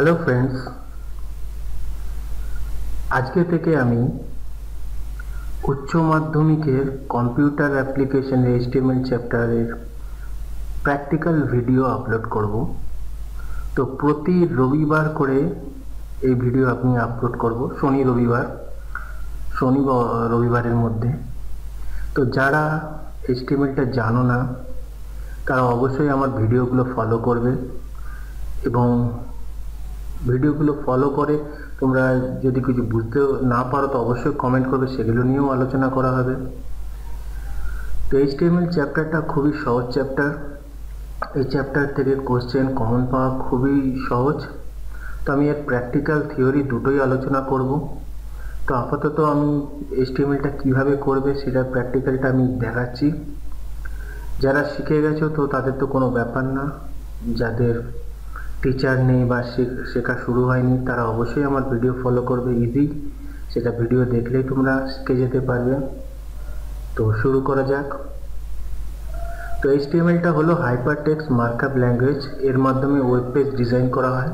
Hello friends আজকে থেকে আমি উচ্চ মাধ্যমিকের কম্পিউটার অ্যাপ্লিকেশন এইচটিএমএল চ্যাপ্টারের প্র্যাকটিক্যাল ভিডিও আপলোড করব। তো প্রতি রবিবার করে এই ভিডিও আমি আপলোড করব, শনি রবিবার, শনি রবিবারের মধ্যে। তো যারা এইচটিএমএলটা জানো না, তারা অবশ্যই আমার ভিডিওগুলো ফলো করবে এবং ভিডিওগুলো ফলো করে, তোমরা যদি কিছু বুঝতে না পারো তো অবশ্যই কমেন্ট করবে, সেগুলো নিয়েও আলোচনা করা হবে। তো এইচটিএমএল চ্যাপ্টারটা খুবই সহজ চ্যাপ্টার এই চ্যাপ্টার থেকে কোশ্চেন কমন পাওয়া খুবই সহজ। তো আমি এর প্র্যাকটিক্যাল থিওরি দুটোই আলোচনা করব। তো আপাতত আমি এইচটিএমএলটা কীভাবে করবে সেটার প্র্যাকটিক্যালটা আমি দেখাচ্ছি। যারা শিখে গেছো তো তাদের তো কোনো ব্যাপার না। যাদের টিচার নেই বা শেখা শুরু হয়নি, তারা অবশ্যই আমার ভিডিও ফলো করবে ইজি সেটা ভিডিও দেখলেই তোমরা শিখে যেতে পারবে। তো শুরু করা যাক। তো এইচটিএমএলটা হলো হাইপার টেক্সট মার্কআপ ল্যাঙ্গুয়েজ এর মাধ্যমে ওয়েব পেজ ডিজাইন করা হয়।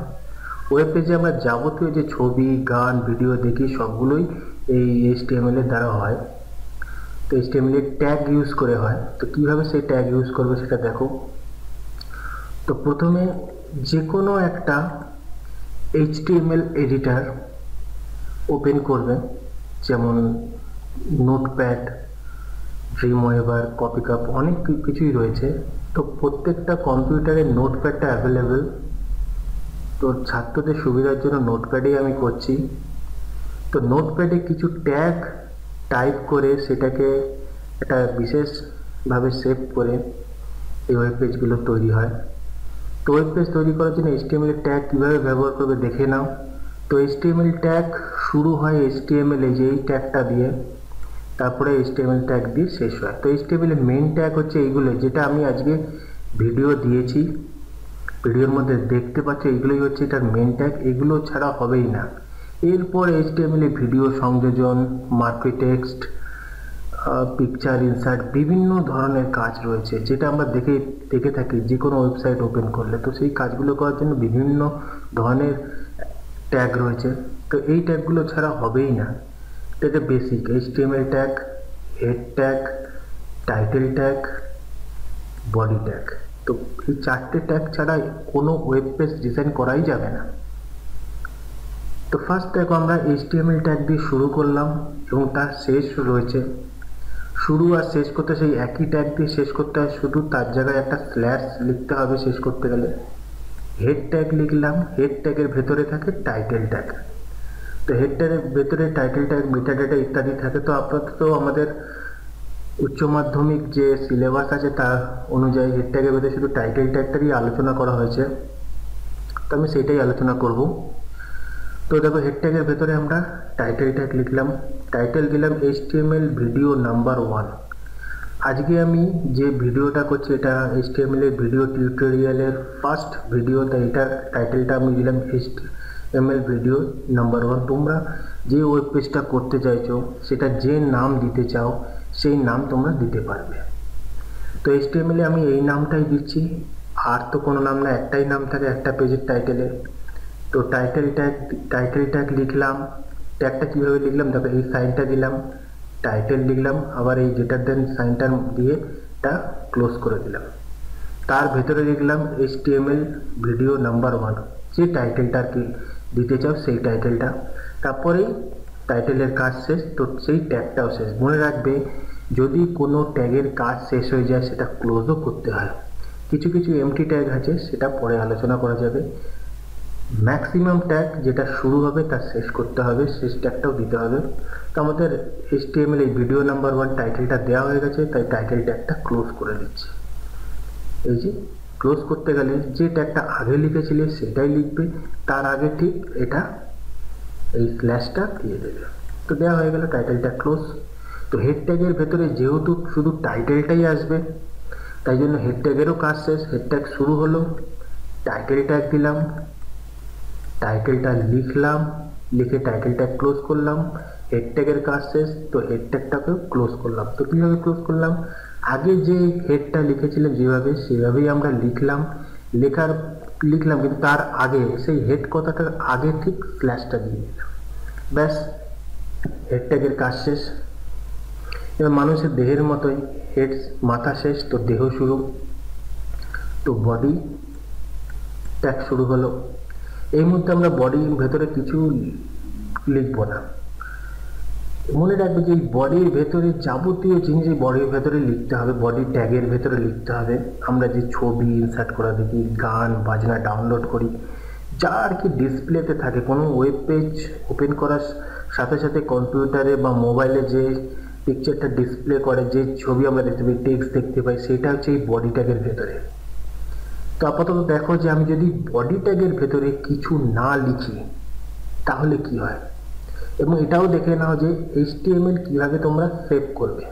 ওয়েব পেজে আমরা যাবতীয় যে ছবি, গান ভিডিও দেখি, সবগুলোই এই এইচটিএমএল এর দ্বারা হয়। তো এইচটিএমএল এর ট্যাগ ইউজ করে হয়। তো কীভাবে সেই ট্যাগ ইউজ করবে সেটা দেখো। তো প্রথমে যে কোনো একটা এইচটিএমএল এডিটার ওপেন করবেন, যেমন নোটপ্যাড ড্রিমওয়েভার কপিকাপ অনেক কিছুই রয়েছে। তো প্রত্যেকটা কম্পিউটারে নোটপ্যাডটা অ্যাভেলেবেল তো ছাত্রদের সুবিধার জন্য নোটপ্যাডেই আমি করছি। তো নোটপ্যাডে কিছু ট্যাগ টাইপ করে সেটাকে একটা বিশেষভাবে সেভ করে এই ওয়েব পেজগুলো তৈরি হয়। তো ওয়েব পেজ তৈরি করার জন্য এইচটিএমএল ট্যাগ কীভাবে ব্যবহার করবে দেখে নাও। তো এইচটিএমএল ট্যাগ শুরু হয় এইচটিএমএল এই যে এই ট্যাগটা দিয়ে, তারপরে এইচটিএমএল ট্যাগ দিয়ে শেষ হয়। তো এইচটিএমএল এর মেইন ট্যাগ হচ্ছে এইগুলো, যেটা আমি আজকে ভিডিও দিয়েছি। ভিডিওর মধ্যে দেখতে পাচ্ছ, এইগুলোই হচ্ছে এটার মেন ট্যাগ এগুলো ছাড়া হবেই না। এরপর এইচটিএমএল এ ভিডিও সংযোজন মার্কেট টেক্সট পিকচার ইনসার্ট বিভিন্ন ধরনের কাজ রয়েছে, যেটা আমরা দেখে দেখে থাকি যে কোনো ওয়েবসাইট ওপেন করলে। তো সেই কাজগুলো করার জন্য বিভিন্ন ধরনের ট্যাগ রয়েছে। তো এই ট্যাগগুলো ছাড়া হবেই না। এটা basic HTML tag head tag title tag body tag তো এই চারটে ট্যাগ ছাড়া কোনো ওয়েব পেজ ডিজাইন করাই যাবে না। তো ফার্স্ট দেখো আমরা এইচটিএমএল ট্যাগ দিয়ে শুরু করলাম এবং তার শেষ রয়েছে শুরু আর শেষ করতে সেই একই ট্যাগ দিয়ে শেষ করতে হয়। শুধু তার জায়গায় একটা স্ল্যাশ লিখতে হবে শেষ করতে গেলে। হেড ট্যাগ লিখলাম হেড ট্যাগের ভেতরে থাকে টাইটেল ট্যাগ তো হেড ট্যাগের ভেতরে টাইটেল ট্যাগ মেটা ডেটা ইত্যাদি থাকে। তো আপাতত আমাদের উচ্চ মাধ্যমিক যে সিলেবাস আছে তা অনুযায়ী হেড ট্যাগের ভেতরে শুধু টাইটেল ট্যাগটারই আলোচনা করা হয়েছে। তো আমি সেটাই আলোচনা করব। তো দেখো হেড ট্যাগের ভেতরে আমরা টাইটেল ট্যাগ লিখলাম। টাইটেল দিলাম এইচটিএমএল ভিডিও নাম্বার ওয়ান আজকে আমি যে ভিডিওটা করছি, এটা এইচটিএমএল এর ভিডিও টিউটোরিয়ালের ফার্স্ট ভিডিও তাই এটা টাইটেলটা আমি দিলাম এইচটিএমএল ভিডিও নাম্বার ওয়ান তোমরা যে ওয়েব পেজটা করতে চাইছো, সেটা যে নাম দিতে চাও, সেই নাম তোমরা দিতে পারবে। তো এইচটিএমএল আমি এই নামটাই দিচ্ছি। আর তো কোনো নাম না, একটাই নাম থাকে, একটা পেজের টাইটেলে তো টাইটেল ট্যাগ টাইটেল ট্যাগ লিখলাম। ট্যাগটা কীভাবে লিখলাম? দেখো, এই সাইনটা দিলাম টাইটেল লিখলাম, আবার এই যেটার দেন সাইনটা দিয়ে টা ক্লোজ করে দিলাম। তার ভেতরে লিখলাম এইচটিএমএল ভিডিও নাম্বার ওয়ান যে টাইটেলটা আর কি দিতে চাও, সেই টাইটেলটা তারপরেই টাইটেলের কাজ শেষ, তো সেই ট্যাগটাও শেষ। মনে রাখবে, যদি কোনো ট্যাগের কাজ শেষ হয়ে যায়, সেটা ক্লোজও করতে হয়। কিছু কিছু এমটি ট্যাগ আছে, সেটা পরে আলোচনা করা যাবে। ম্যাক্সিমাম ট্যাগ যেটা শুরু হবে, তার শেষ করতে হবে, শেষ ট্যাগটাও দিতে হবে। তো আমাদের এইচটিএমএল এই ভিডিও নাম্বার ওয়ান টাইটেলটা দেওয়া হয়ে গেছে, তাই টাইটেল ট্যাগটা ক্লোজ করে দিচ্ছি। এই যে ক্লোজ করতে গেলে যে ট্যাগটা আগে লিখেছিলে, সেটাই লিখবে। তার আগে ঠিক এটা এই স্ল্যাশটা দিয়ে দেবে। তো দেওয়া হয়ে গেল টাইটেলটা ক্লোজ তো হেড ট্যাগের ভেতরে যেহেতু শুধু টাইটেলটাই আসবে, তাই জন্য হেড ট্যাগেরও কাজ শেষ। হেড ট্যাগ শুরু হলো টাইটেল ট্যাগ দিলাম। টাইটেলটা লিখলাম, লিখে টাইটেলটা ক্লোজ করলাম হেড ট্যাগের কাজ শেষ, তো হেড ক্লোজ করলাম। তো কীভাবে ক্লোজ করলাম? আগে যে হেডটা লিখেছিলাম যেভাবে, সেভাবেই আমরা লিখলাম। লেখার, লিখলাম কিন্তু তার আগে, সেই হেড কথাটার আগে ঠিক স্ল্যাশটা দিয়ে দিলাম। ব্যাস হেড ট্যাগের কাজ শেষ। এবার মানুষের দেহের মতোই হেড মাথা শেষ, তো দেহ শুরু। তো বডি ট্যাগ শুরু হলো। এই মুহূর্তে আমরা বডির ভেতরে কিছু লিখব না। মনে রাখবে যে এই বডির ভেতরে যাবতীয় জিনিস এই বডির ভেতরে লিখতে হবে বডির ট্যাগের ভেতরে লিখতে হবে। আমরা যে ছবি ইনসার্ট করা দেখি, গান, বাজনা ডাউনলোড করি যা আর কি ডিসপ্লেতে থাকে, কোনো ওয়েব পেজ ওপেন করার সাথে সাথে কম্পিউটারে বা মোবাইলে যে পিকচারটা ডিসপ্লে করে, যে ছবি আমরা দেখতে পাই টেক্সট দেখতে পাই, সেটা হচ্ছে এই বডি ট্যাগের ভেতরে। তো আপাতত দেখো যে আমি যদি বডি ট্যাগের ভেতরে কিছু না লিখি, তাহলে কি হয়? এবং এটাও দেখে নাও যে এইচটিএমএল কীভাবে তোমরা সেভ করবে।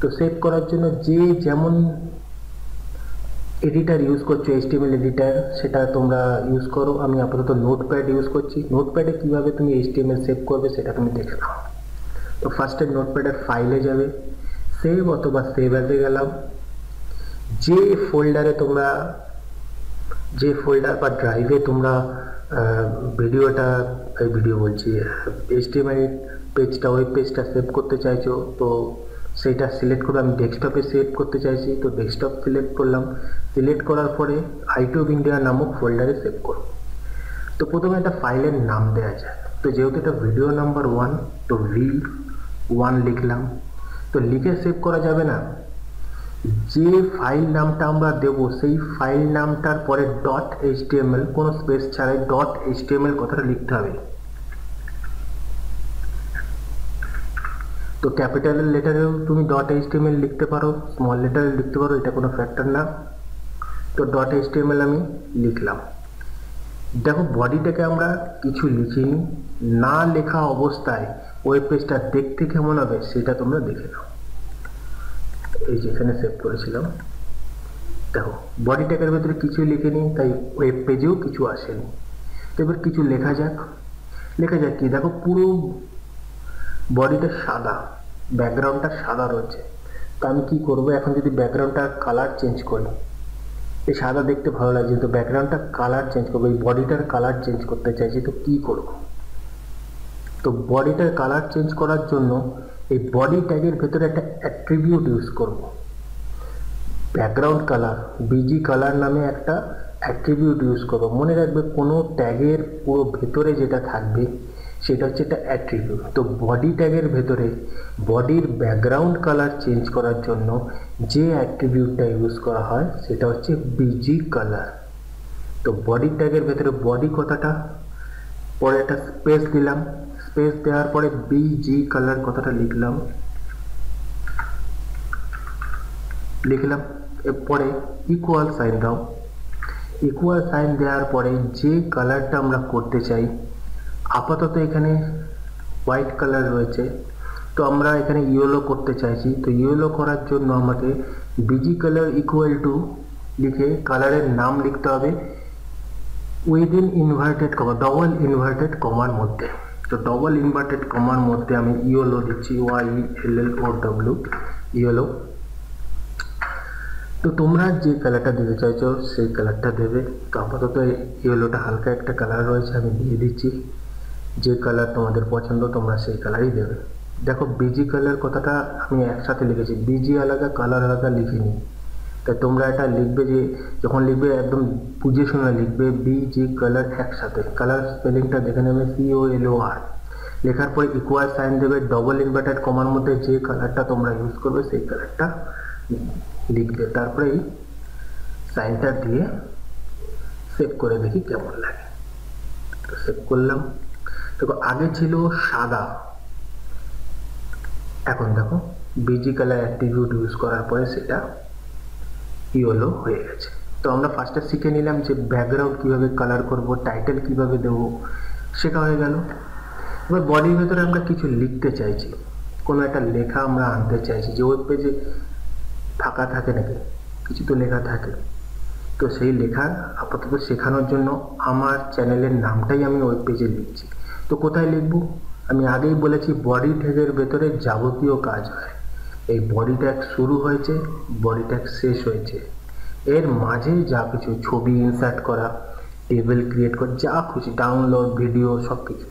তো সেভ করার জন্য যে যেমন এডিটার ইউজ করছ এইচটিএমএল এডিটার সেটা তোমরা ইউজ করো। আমি আপাতত নোটপ্যাড ইউজ করছি। নোটপ্যাডে কীভাবে তুমি এইচটিএমএল সেভ করবে, সেটা তুমি দেখে নাও। তো ফার্স্টে নোটপ্যাডের ফাইলে যাবে। সেভ অথবা সেভ অ্যাজে গেলাম। যে ফোল্ডারে তোমরা, যে ফোল্ডার বা ড্রাইভে তোমরা ভিডিওটা ভিডিও বলছি এইচটিএমএল পেজটা ওয়েব পেজটা সেভ করতে চাইছো, তো সেইটা সিলেক্ট করে আমি ডেস্কটপে সেভ করতে চাইছি, তো ডেস্কটপ সিলেক্ট করলাম সিলেক্ট করার পরে আইটিউব ইন্ডিয়া নামক ফোল্ডারে সেভ করব তো প্রথমে একটা ফাইলের নাম দেওয়া যায় তো যেহেতু এটা ভিডিও নাম্বার ওয়ান তো ভি ওয়ান লিখলাম। তো লিখে সেভ করা যাবে না। যে ফাইল নামটা আমরা দেব, সেই ফাইল নামটার পরে ডট এইচটিএমএল কোনো স্পেস ছাড়াই ডট এইচটিএমএল কথাটা লিখতে হবে। তো ক্যাপিটাল লেটারেও তুমি ডট এইচটিএমএল লিখতে পারো স্মল লেটারে লিখতে পারো, এটা কোনো ফ্যাক্টর না। তো ডট এইচটিএমএল আমি লিখলাম। দেখো বডিটাকে আমরা কিছু লিখিনি। না লেখা অবস্থায় ওয়েব পেজটা দেখতে কেমন হবে, সেটা তোমরা দেখে নাও। এই যেখানে সেভ করেছিলাম, দেখো বডি ট্যাগের ভেতরে কিছুই লিখিনি, তাই ওয়েব পেজেও কিছু আসেনি। এবার কিছু লেখা যাক। লেখা যাক কি? দেখো, পুরো বডিটা সাদা ব্যাকগ্রাউন্ডটা সাদা রয়েছে। তো আমি কি করব? এখন যদি ব্যাকগ্রাউন্ডটা কালার চেঞ্জ করি, এই সাদা দেখতে ভালো লাগছে, তো ব্যাকগ্রাউন্ডটা কালার চেঞ্জ করব, এই বডিটার কালার চেঞ্জ করতে চাইছি, তো কি করব? তো বডিটার কালার চেঞ্জ করার জন্য এই বডি ট্যাগের ভেতরে একটা অ্যাট্রিবিউট ইউজ করব। ব্যাকগ্রাউন্ড কালার বিজি কালার নামে একটা অ্যাট্রিবিউট ইউজ করব। মনে রাখবে কোনো ট্যাগের পুরো ভেতরে যেটা থাকবে, সেটা হচ্ছে একটা অ্যাট্রিবিউট তো বডি ট্যাগের ভেতরে বডির ব্যাকগ্রাউন্ড কালার চেঞ্জ করার জন্য যে অ্যাট্রিবিউটটা ইউজ করা হয়, সেটা হচ্ছে বিজি কালার তো বডি ট্যাগের ভেতরে বডি কথাটা, পরে একটা স্পেস দিলাম। স্পেস দেওয়ার পরে বি জি কালার কথাটা লিখলাম। লিখলাম, এরপরে ইকুয়াল সাইন দাও। ইকুয়াল সাইন দেওয়ার পরে যে কালারটা আমরা করতে চাই, আপাতত এখানে হোয়াইট কালার রয়েছে। তো আমরা এখানে ইয়েলো করতে চাইছি। তো ইয়েলো করার জন্য আমাকে বিজি কালার ইকুয়াল টু লিখে কালারের নাম লিখতে হবে। Within inverted comma double inverted কমার মধ্যে। তো ডবল ইনভার্টেড কমার মধ্যে আমি ইয়েলো দিচ্ছি Y L L O W yellow তো তোমরা যে কালারটা দিতে চাইছো, সেই কালারটা দেবে। তো আপাতত ইয়েলোটা হালকা একটা কালার রয়েছে, আমি দিয়ে দিচ্ছি। যে কালার তোমাদের পছন্দ, তোমরা সেই কালারই দেবে। দেখো বিজি কালার কথাটা আমি একসাথে লিখেছি। বিজি আলাদা কালার আলাদা লিখিনি। তাই তোমরা এটা লিখবে যে, যখন লিখবে একদম বুঝে শুনে লিখবে বি জি কালার একসাথে। কালার স্পেলিংটা দেখে নেবে C O L O R লেখার পরে ইকুয়াল সাইন দেবে ডবল ইনভার্টেড কমার মধ্যে যে কালারটা তোমরা ইউজ করবে, সেই কালারটা লিখবে। তারপরে এই সাইনটা দিয়ে সেভ করে দেখি কেমন লাগে। তো সেভ করলাম। দেখো, আগে ছিল সাদা। এখন দেখো বিজি কালার অ্যাট্রিবিউট ইউজ করার পরে সেটা ইয়েলো হয়ে গেছে। তো আমরা ফার্স্টে শিখে নিলাম যে ব্যাকগ্রাউন্ড কীভাবে কালার করব টাইটেল কীভাবে দেবো, শেখা হয়ে গেল। এবার বডির ভেতরে আমরা কিছু লিখতে চাইছি। কোনো একটা লেখা আমরা আনতে চাইছি যে ওয়েব পেজে ফাঁকা থাকে নাকি? কিছু তো লেখা থাকে। তো সেই লেখা আপাতত শেখানোর জন্য আমার চ্যানেলের নামটাই আমি ওয়েব পেজে লিখছি। তো কোথায় লিখব? আমি আগেই বলেছি বডি ট্যাগের ভেতরে যাবতীয় কাজ হয়। এই বডি ট্যাগ শুরু হয়েছে বডি ট্যাগ শেষ হয়েছে। এর মাঝে যা কিছু ছবি ইনসার্ট করা টেবিল ক্রিয়েট করা, যা খুশি ডাউনলোড ভিডিও সব কিছু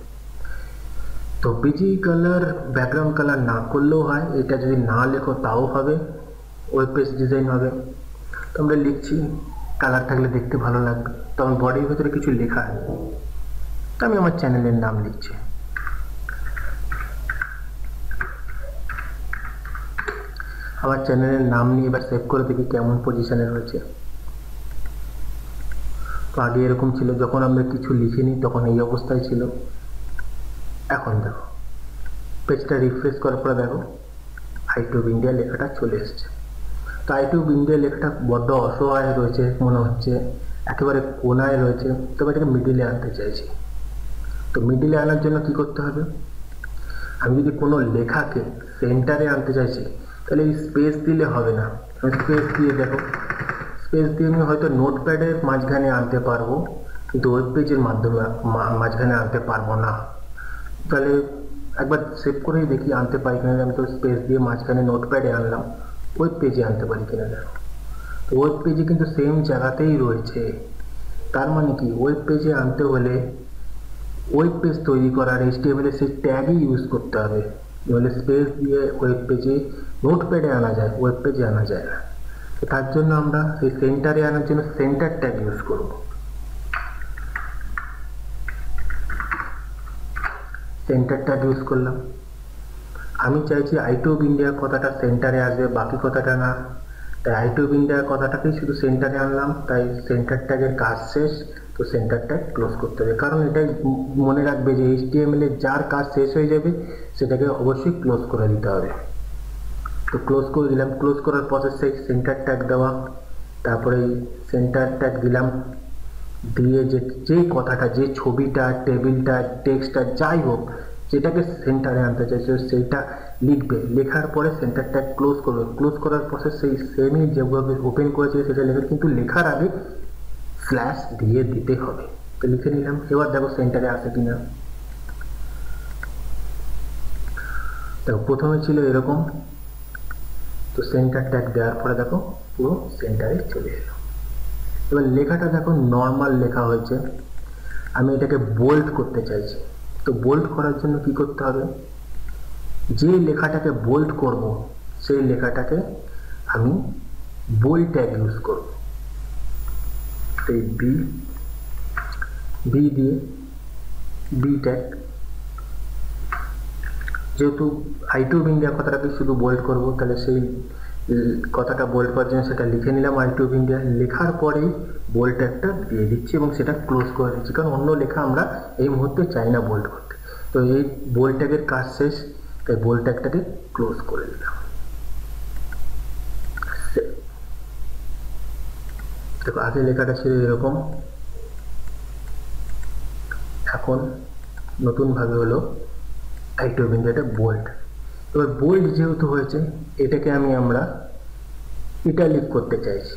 তো বিজি কালার ব্যাকগ্রাউন্ড কালার না করলেও হয়, এটা যদি না লেখো তাও হবে ওয়েব পেজ ডিজাইন হবে। তো আমরা লিখছি কালার থাকলে দেখতে ভালো লাগবে। তো আমার বডির ভেতরে কিছু লেখা আছে। আমি আমার চ্যানেলের নাম লিখছি। আমার চ্যানেলের নাম নিয়ে এবার সেভ করে দেখি কেমন পজিশনে রয়েছে। তো আগে এরকম ছিল, যখন আমরা কিছু লিখিনি তখন এই অবস্থায় ছিল। এখন দেখো পেজটা রিফ্রেশ করার পরে দেখো আই আইটিউব ইন্ডিয়া লেখাটা চলে এসছে। তো আই আইটিউব ইন্ডিয়া লেখাটা বড্ড অসহায় রয়েছে মনে হচ্ছে, একেবারে কোনায় রয়েছে, তবে এটাকে মিডিলে আনতে চাইছি। তো মিডিলে আনার জন্য কি করতে হবে? আমি যদি কোনো লেখাকে সেন্টারে আনতে চাইছি তাহলে এই স্পেস দিলে হবে না। আমি স্পেস দিয়ে দেখো। স্পেস দিয়ে আমি হয়তো নোটপ্যাডের মাঝখানে আনতে পারব, কিন্তু ওয়েব পেজের মাধ্যমে মাঝখানে আনতে পারব না। তাহলে একবার সেভ করেই দেখি, আনতে পারি কিনা আমি তো স্পেস দিয়ে মাঝখানে নোটপ্যাডে আনলাম ওয়েব পেজে আনতে পারি কিনা দেখো তো ওয়েব পেজে কিন্তু সেম জায়গাতেই রয়েছে। তার মানে কি? ওয়েব পেজে আনতে হলে ওয়েব পেজ তৈরি করার এইচটিএমএল সেই ট্যাগই ইউজ করতে হবে। নইলে স্পেস দিয়ে ওয়েব পেজে নোটপ্যাডে আনা যায় ওয়েব পেজে আনা যায় না। তো তার জন্য আমরা এই সেন্টারে আনার জন্য সেন্টার ট্যাগ ইউজ করব। সেন্টার ট্যাগ ইউজ করলাম। আমি চাইছি আইটিউব ইন্ডিয়া কথাটা সেন্টারে আসবে, বাকি কথাটা না। তাই আইটিউব ইন্ডিয়ার কথাটাকেই শুধু সেন্টারে আনলাম, তাই সেন্টার ট্যাগের কাজ শেষ। তো সেন্টার ট্যাগ ক্লোজ করতে হবে। কারণ এটাই মনে রাখবে যে এইচটিএমএল এর যার কাজ শেষ হয়ে যাবে, সেটাকে অবশ্যই ক্লোজ করে দিতে হবে। তো ক্লোজ করে দিলাম। ক্লোজ করার প্রসেস সেই সেন্টার ট্যাগ দেওয়া, তারপরে সেন্টার ট্যাগ দিলাম। দিয়ে যে যে কথাটা, যে ছবিটা, টেবিলটা, টেক্সটটা যাই হোক, যেটাকে সেন্টারে আনতে চাইছে, সেইটা লিখবে। লেখার পরে সেন্টার ট্যাগ ক্লোজ করবে। ক্লোজ করার প্রসেস সেই সেমই যেভাবে ওপেন করেছে, সেটা লেখা কিন্তু লেখার আগে স্ল্যাশ দিয়ে দিতে হবে। তো লিখে নিলাম, এবার দেখো সেন্টারে আসে কিনা। দেখো, প্রথমে ছিল এরকম, তো সেন্টার ট্যাগ দেওয়ার পরে দেখো, পুরো সেন্টারে চলে এলো। এবার লেখাটা দেখো নর্মাল লেখা হয়েছে। আমি এটাকে বোল্ড করতে চাইছি। তো বোল্ড করার জন্য কি করতে হবে? যে লেখাটাকে বোল্ড করব, সেই লেখাটাকে আমি বোল্ড ট্যাগ ইউজ করব। এই বি বি দিয়ে বি ট্যাগ যেহেতু আইটিউব ইন্ডিয়া কথাটাকে শুধু বোল্ড করব, তাহলে সেই কথাটা বোল্ড করার জন্য সেটা লিখে নিলাম আই আইটিউব ইন্ডিয়া লেখার পরেই বোল্ড ট্যাগটা দিয়ে দিচ্ছি এবং সেটা ক্লোজ করে দিচ্ছি, কারণ অন্য লেখা আমরা এই মুহূর্তে চাই না বোল্ড করতে। তো এই বোল্ড ট্যাগের কাজ শেষ, তাই বোল্ড ট্যাগটাকে ক্লোজ করে দিলাম। দেখো, আগে লেখাটা ছিল এরকম। এখন নতুনভাবে হলো আইটিউব ইন্ডিয়াটা বোল্ড এবার বোল্ড যেহেতু হয়েছে, এটাকে আমি আমরা ইটালিক করতে চাইছি।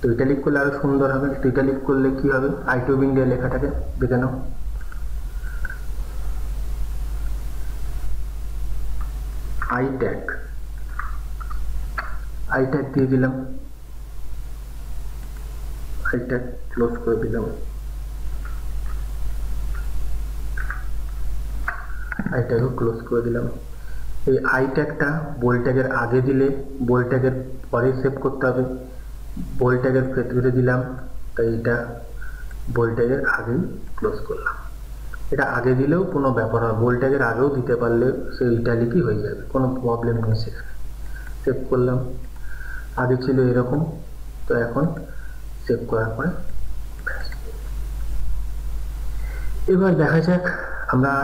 তো ইটালিক করলে আরও সুন্দর হবে, তো ইটালিক করলে কি হবে? আইটিউব ইন্ডিয়া লেখাটাকে দেখে নাও। আই ট্যাগ আই ট্যাগ দিয়ে দিলাম। ট্যাগ ক্লোজ করে দিলাম। আইটাকে ক্লোজ করে দিলাম। এই আই ট্যাগটা বোল ট্যাগের আগে দিলে বোল ট্যাগের পরে সেভ করতে হবে। বোল ট্যাগের ভেতরে দিলাম, তাই এটা বোল ট্যাগের আগেই ক্লোজ করলাম। এটা আগে দিলেও কোনো ব্যাপার হয় বোল ট্যাগের আগেও দিতে পারলে সে ইটালিকই হয়ে যাবে, কোনো প্রবলেম নেই সেখানে। সেভ করলাম। আগে ছিল এরকম, তো এখন সেভ করার পরে। এবার দেখা যাক, আমরা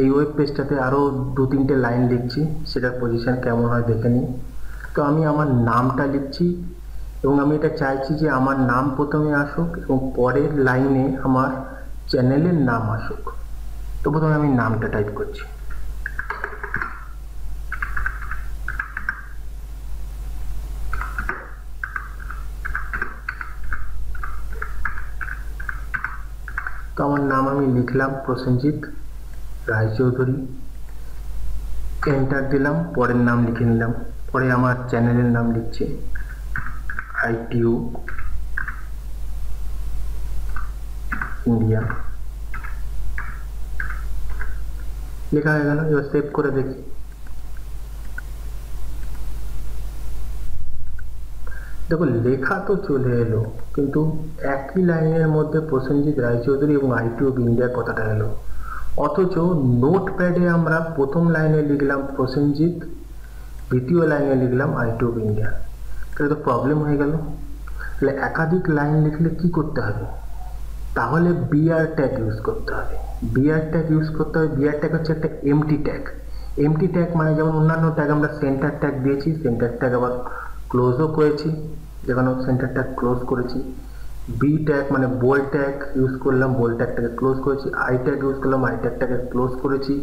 এই ওয়েব পেজটাতে আরও দু তিনটে লাইন লিখছি সেটার পজিশন কেমন হয় দেখে নিই। তো আমি আমার নামটা লিখছি এবং আমি এটা চাইছি যে আমার নাম প্রথমে আসুক এবং পরের লাইনে আমার চ্যানেলের নাম আসুক। তো প্রথমে আমি নামটা টাইপ করছি। তো আমার নাম আমি লিখলাম প্রসেনজিৎ রায়চৌধুরী। এন্টার দিলাম, পরের নাম লিখে নিলাম। পরে আমার চ্যানেলের নাম লিখছি আইটিউ ইন্ডিয়া। লেখা হয়ে গেল, এবার সেভ করে দেখি। দেখো লেখা তো চলে এলো, কিন্তু একই লাইনের মধ্যে প্রসেনজিৎ রায়চৌধুরী এবং আইটিও ইন্ডিয়ার কথাটা এলো। অথচ নোট প্যাডে আমরা প্রথম লাইনে লিখলাম প্রসেনজিৎ, দ্বিতীয় লাইনে লিখলাম আইটিও ইন্ডিয়া তাহলে তো প্রবলেম হয়ে গেল। তাহলে একাধিক লাইন লিখলে কি করতে হবে? তাহলে বিআর ট্যাগ ইউজ করতে হবে। বিআর ট্যাগ ইউজ করতে হবে। বিআর ট্যাগ হচ্ছে একটা এমটি ট্যাগ এমটি ট্যাগ মানে যেমন অন্যান্য ট্যাগ আমরা সেন্টার ট্যাগ দিয়েছি সেন্টার ট্যাগ আবার ক্লোজও করেছি, যেখানে সেন্টার ট্যাগ ক্লোজ করেছি। বি ট্যাগ মানে বোল ট্যাগ ইউজ করলাম বোল ট্যাগটাকে ক্লোজ করেছি। আই ট্যাগ ইউজ করলাম আই ট্যাগটাকে ক্লোজ করেছি।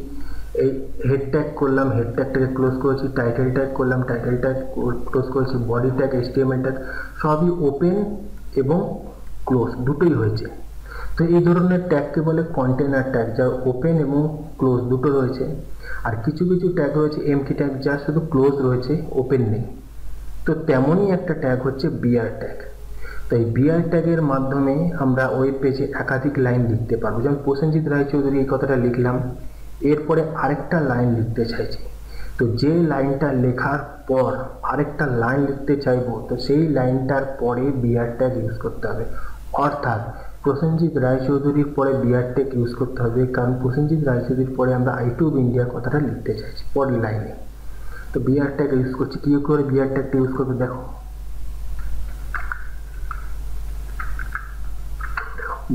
এই হেড ট্যাগ করলাম হেড ট্যাগটাকে ক্লোজ করেছি। টাইটেল ট্যাগ করলাম টাইটেল ট্যাগ ক্লোজ করেছি। বডি ট্যাগ এসটিএমএল ট্যাগ সবই ওপেন এবং ক্লোজ দুটোই হয়েছে। তো এই ধরনের ট্যাগকে বলে কন্টেনার ট্যাগ যা ওপেন এবং ক্লোজ দুটো রয়েছে। আর কিছু কিছু ট্যাগ রয়েছে এমটি ট্যাগ যা শুধু ক্লোজ রয়েছে ওপেন নেই। তো তেমনই একটা ট্যাগ হচ্ছে বিআর ট্যাগ তো এই বিআর ট্যাগের মাধ্যমে আমরা ওয়েব পেজে একাধিক লাইন লিখতে পারব। যেমন প্রসেনজিৎ রায়চৌধুরী এই কথাটা লিখলাম। এরপরে আরেকটা লাইন লিখতে চাইছি। তো যে লাইনটা লেখার পর আরেকটা লাইন লিখতে চাইব, তো সেই লাইনটার পরে বিআর ট্যাগ ইউজ করতে হবে। অর্থাৎ প্রসেনজিৎ রায়চৌধুরীর পরে বিআর ট্যাগ ইউজ করতে হবে। কারণ প্রসেনজিৎ রায়চৌধুরীর পরে আমরা আইটিউব ইন্ডিয়ার কথাটা লিখতে চাইছি, পরের লাইনে তো বিআর ট্যাগ ইউজ করছি। কি করে বিআর ট্যাগটা ইউজ করবে দেখো।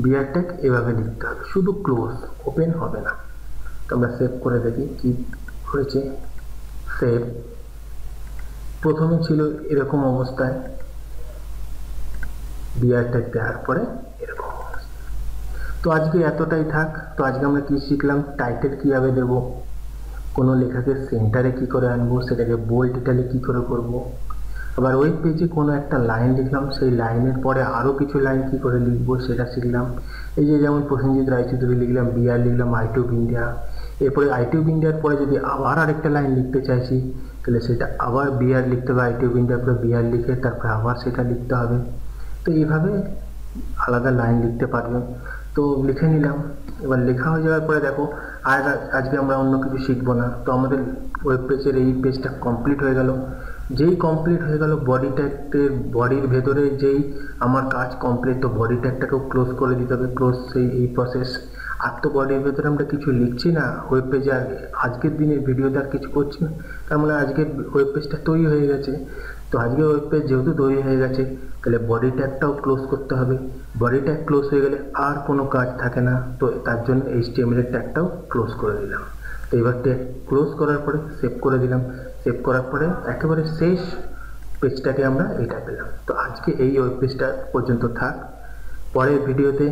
বিআর ট্যাগ এভাবে লিখতে হবে। শুধু ক্লোজ ওপেন হবে না। তো আমরা সেভ করে দেখি কি হয়েছে। সেভ প্রথমে ছিল এরকম অবস্থায়। বিআর ট্যাগ দেওয়ার পরে এরকম অবস্থা। তো আজকে এতটাই থাক। তো আজকে আমরা কি শিখলাম? টাইটেল কীভাবে দেব? কোনো লেখাকে সেন্টারে কি করে আনব, সেটাকে বোল্ড ইটালি কি করে করব? আবার ওই পেজে কোনো একটা লাইন লিখলাম, সেই লাইনের পরে আরও কিছু লাইন কি করে লিখব সেটা শিখলাম। এই যে যেমন প্রসেনজিৎ রায়চৌধুরী লিখলাম, বিআর লিখলাম আইটিউব ইন্ডিয়া এরপরে আইটিউব ইন্ডিয়ার পরে যদি আবার আরেকটা লাইন লিখতে চাইছি, তাহলে সেটা আবার বিআর লিখতে হবে আইটিউব ইন্ডিয়ার পরে বিআর লিখে তারপরে আবার সেটা লিখতে হবে। তো এইভাবে আলাদা লাইন লিখতে পারবেন। তো লিখে নিলাম। এবার লেখা হয়ে যাওয়ার পরে দেখো, আর আজকে আমরা অন্য কিছু শিখব না। তো আমাদের ওয়েব পেজের এই পেজটা কমপ্লিট হয়ে গেল। যেই কমপ্লিট হয়ে গেল বডি ট্যাগের বডির ভেতরে যেই আমার কাজ কমপ্লিট তো বডি ট্যাগটাকেও ক্লোজ করে দিতে হবে। ক্লোজ সেই, এই প্রসেস আর তো বডির ভেতরে আমরা কিছু লিখছি না। ওয়েব পেজে আজকের দিনের ভিডিওতে আর কিছু করছি না। তার মানে আজকের ওয়েব পেজটা তৈরি হয়ে গেছে। তো আজকে ওয়েব পেজ যেহেতু তৈরি হয়ে গেছে, তাহলে বডি ট্যাগটাও ক্লোজ করতে হবে। বডি ট্যাগ ক্লোজ হয়ে গেলে আর কোনো কাজ থাকে না, তো তার জন্য এইচটিএমএল এর ট্যাগটাও ক্লোজ করে দিলাম। তো এবার ট্যাগ ক্লোজ করার পরে সেভ করে দিলাম। সেভ করার পরে একেবারে শেষ পেজটাকে আমরা এটা পেলাম। তো আজকে এই ওয়েব পেজটা পর্যন্ত থাক। পরের ভিডিওতে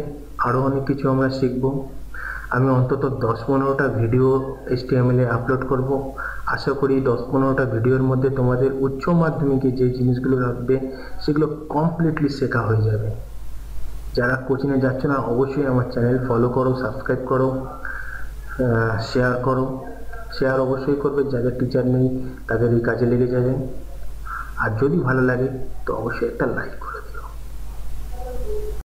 আরও অনেক কিছু আমরা শিখব। আমি অন্তত দশ পনেরোটা ভিডিও এইচটিএমএল আপলোড করব। আশা করি দশ পনেরোটা ভিডিওর মধ্যে তোমাদের উচ্চ মাধ্যমিকে যে জিনিসগুলো রাখবে, সেগুলো কমপ্লিটলি শেখা হয়ে যাবে। যারা কোচিংয়ে যাচ্ছ না, অবশ্যই আমার চ্যানেল ফলো করো সাবস্ক্রাইব করো শেয়ার করো। শেয়ার অবশ্যই করবে, যাদের টিচার নেই তাদের এই কাজে লেগে যাবে। আর যদি ভালো লাগে, তো অবশ্যই একটা লাইক